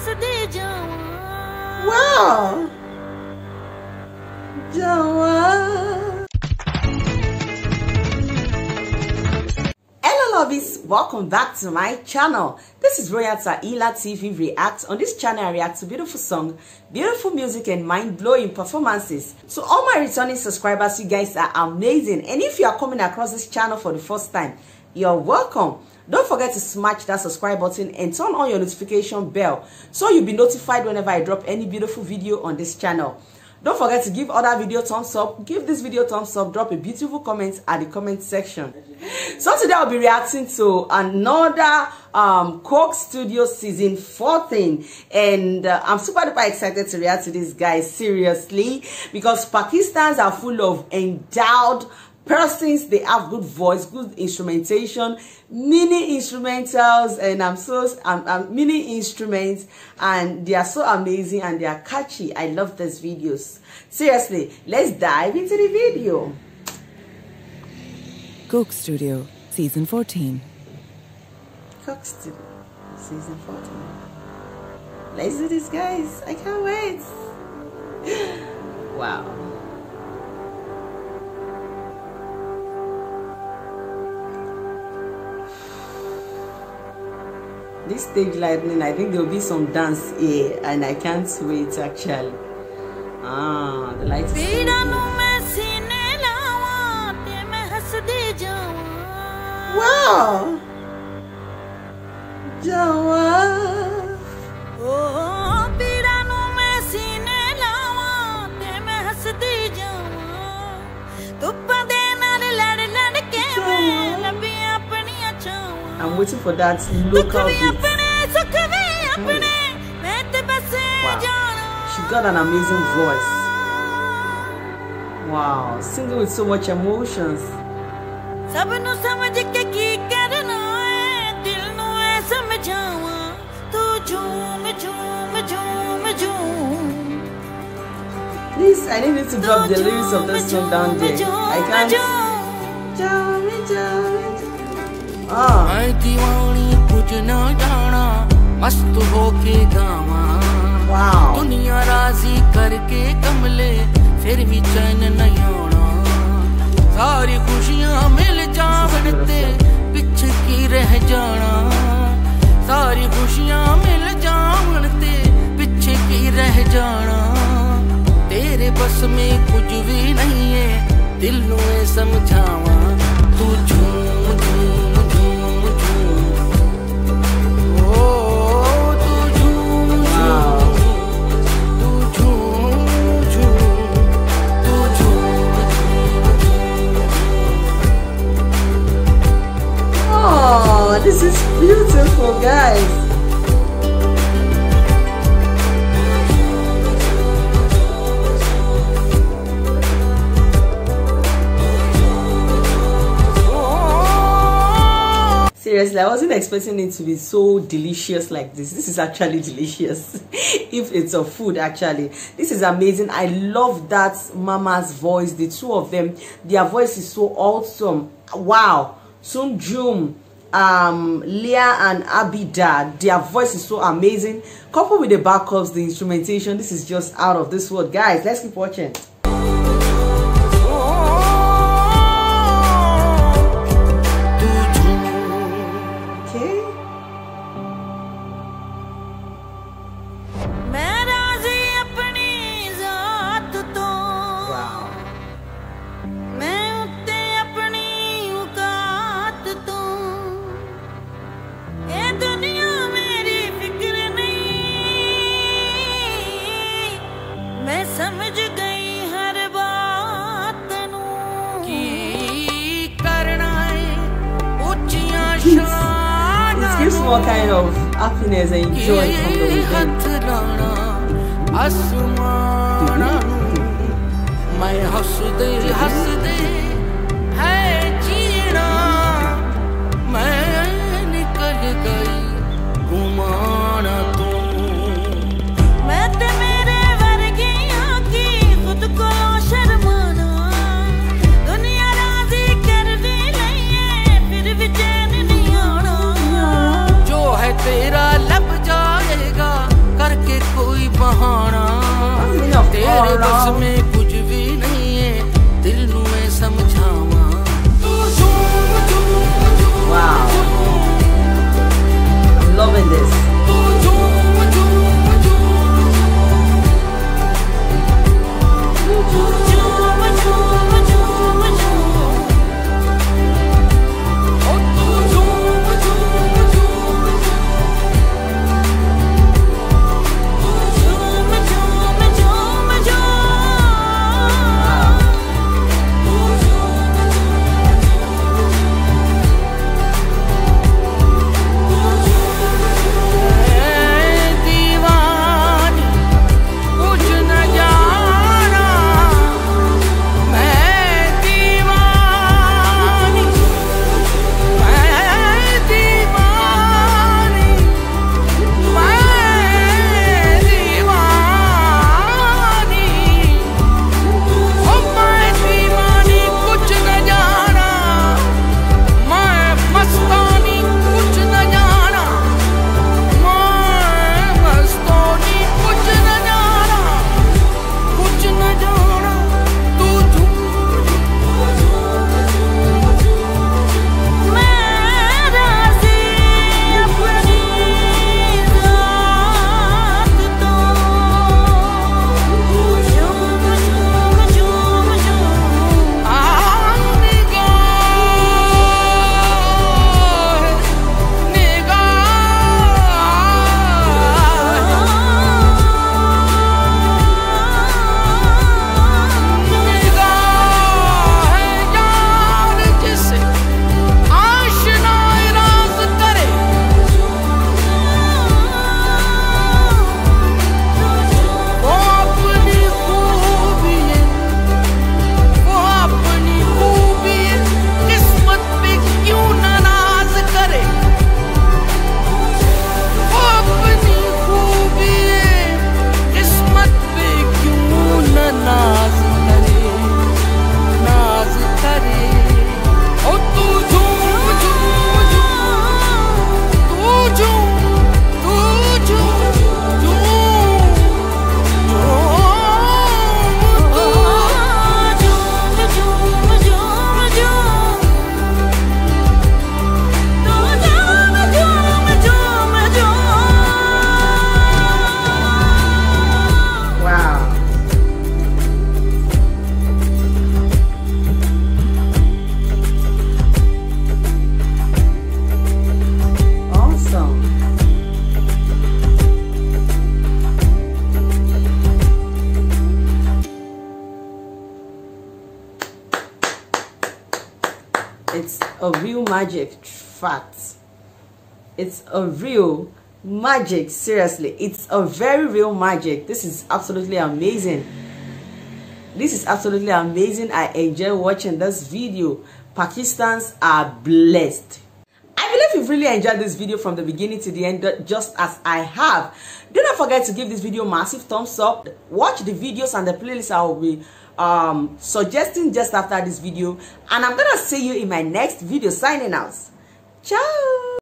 ਹੱਸਦੇ ਜਾਵਾਂ ਵਾਹ ਜਾਵਾਂ welcome back to my channel. This is Royal Tehillah TV React. On this channel, I react to beautiful song, beautiful music, and mind-blowing performances. To all my returning subscribers, you guys are amazing. And if you are coming across this channel for the first time, you're welcome. Don't forget to smash that subscribe button and turn on your notification bell so you'll be notified whenever I drop any beautiful video on this channel. Don't forget to give other video thumbs up. Give this video thumbs up. Drop a beautiful comment at the comment section. So today I'll be reacting to another um, Coke Studio season 14. And uh, I'm super duper excited to react to this guy seriously because Pakistans are full of endowed persons they have good voice good instrumentation mini instrumentals and i'm so I'm mini instruments and they are so amazing and they are catchy. I love these videos. Seriously let's dive into the video. Coke Studio, Season 14. Coke Studio, season 14 let's do this guys. I can't wait. Wow this stage lightning i think there'll be some dance here and i can't wait actually. Ah the light is wow! jawa waiting for that local beat. Wow. She got an amazing voice. Wow, singing with so much emotions. Please, I need you to drop the lyrics of this song down there. I can't. हाँ। मैं दीवानी कुछ ना जाना मस्त होके गावा। दुनिया राज़ी करके कमले फिर भी चैन नहीं आना। सारी खुशियाँ मिल जावन ते पिछ की रह जाना। सारी खुशियाँ मिल जावन ते पिछ की रह जाना। तेरे बस में कुछ भी नहीं है दिल नु समझावा तू झूठ I wasn't expecting it to be so delicious like this. This is actually delicious. if it's a food, actually. This is amazing. I love that mama's voice. The two of them, their voice is so awesome. Wow. Sun Jum, um, Leah and Abida, their voice is so amazing. Coupled with the backups, the instrumentation, this is just out of this world. Guys, let's keep watching. small kind of happiness and joy from the weekend. My. a real magic fact. It's a real magic seriously. It's a very real magic. This is absolutely amazing. This is absolutely amazing. I enjoy watching this video. Pakistans are blessed. I believe you've really enjoyed this video from the beginning to the end just as I have. Do not forget to give this video massive thumbs up. Watch the videos and the playlist I will be um, suggesting just after this video. And I'm gonna see you in my next video signing out. Ciao!